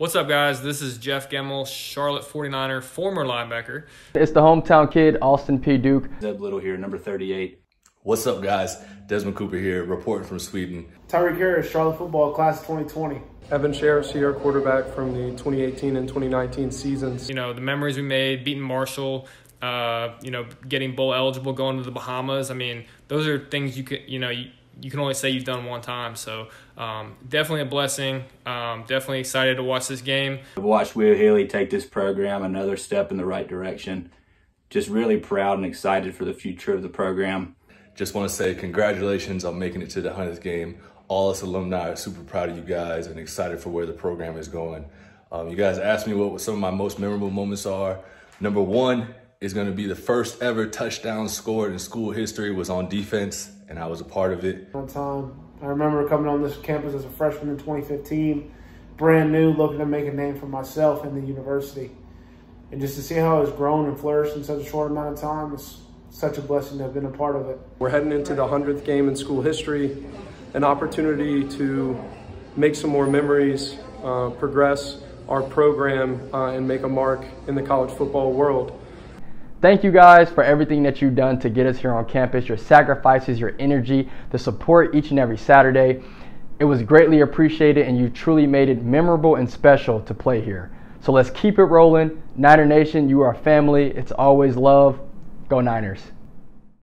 What's up, guys? This is Jeff Gemmel, Charlotte 49er, former linebacker. It's the hometown kid, Austin P. Duke. Zeb Little here, number 38. What's up, guys? Desmond Cooper here, reporting from Sweden. Tyreek Harris, Charlotte football class 2020. Evan Shirreffs here, quarterback from the 2018 and 2019 seasons. You know, the memories we made, beating Marshall, uh, you know, getting bowl eligible, going to the Bahamas. I mean, those are things you could, you know, you, you can only say you've done one time. So um, definitely a blessing. Um, definitely excited to watch this game. I've watched Will Healy take this program another step in the right direction. Just really proud and excited for the future of the program. Just want to say congratulations on making it to the 100th game. All us alumni are super proud of you guys and excited for where the program is going. Um, you guys asked me what some of my most memorable moments are. Number one is going to be the first ever touchdown scored in school history was on defense and I was a part of it. One time, I remember coming on this campus as a freshman in 2015, brand new, looking to make a name for myself in the university. And just to see how it's grown and flourished in such a short amount of time is such a blessing to have been a part of it. We're heading into the 100th game in school history, an opportunity to make some more memories, uh, progress our program, uh, and make a mark in the college football world. Thank you guys for everything that you've done to get us here on campus, your sacrifices, your energy, the support each and every Saturday. It was greatly appreciated and you truly made it memorable and special to play here. So let's keep it rolling. Niner Nation, you are family. It's always love. Go Niners.